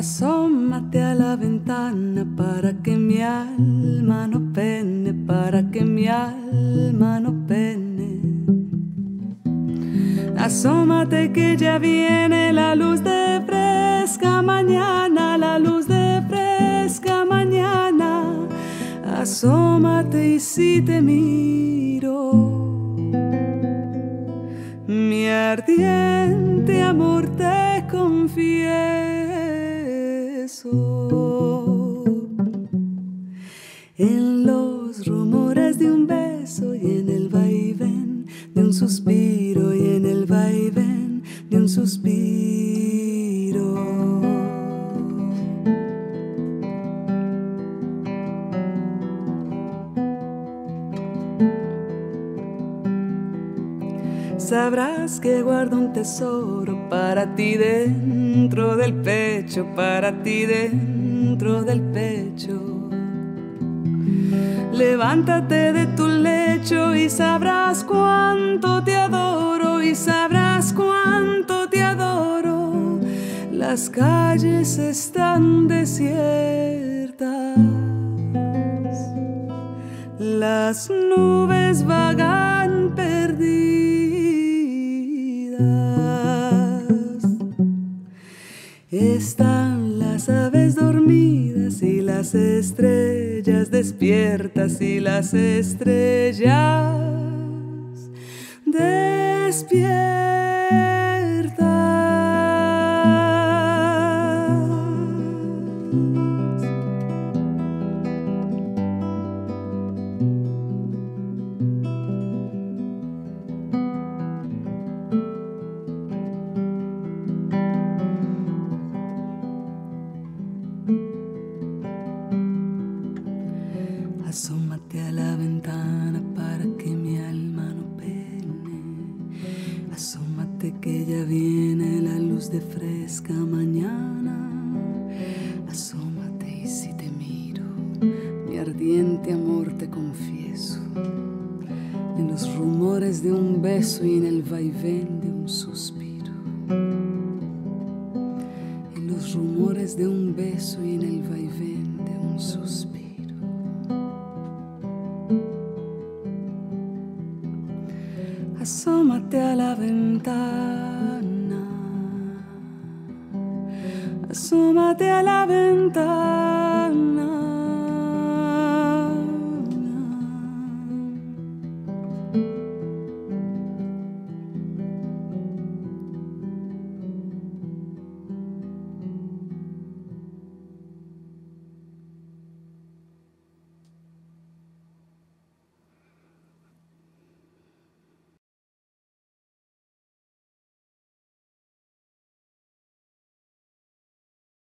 Asómate a la ventana para que mi alma no pene, para que mi alma no pene. Asómate que ya viene la luz de fresca mañana, la luz de fresca mañana. Asómate y si te miro, mi ardiente amor te En los rumores de un beso y en el vaivén de un suspiro y en el vaivén de un suspiro. Sabrás que guardo un tesoro para ti dentro del pecho, para ti dentro del pecho. Levántate de tu lecho y sabrás cuánto te adoro y sabrás cuánto te adoro. Las calles están desiertas, las nubes vagan Están las aves dormidas y las estrellas despiertas y las estrellas despiertas. Asómate a la ventana para que mi alma no pene. Asómate que ya viene la luz de fresca mañana. Asómate y si te miro, mi ardiente amor te confieso. En los rumores de un beso y en el vaivén de un suspiro. En los rumores de un beso y en el vaivén de un suspiro. asómate a la ventana, asómate a la ventana.